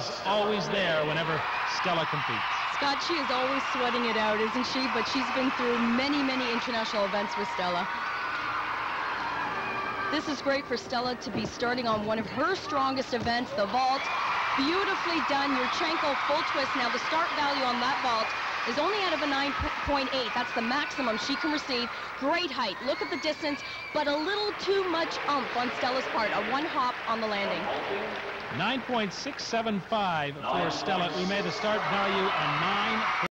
is always there whenever Stella competes. Scott, she is always sweating it out, isn't she? But she's been through many, many international events with Stella. This is great for Stella to be starting on one of her strongest events, the vault. Beautifully done, Yurchenko full twist. Now the start value on that vault is only out of a 9.8. That's the maximum she can receive. Great height. Look at the distance, but a little too much umph on Stella's part. A one hop on the landing. 9.675 for Stella. We made the start value a 9.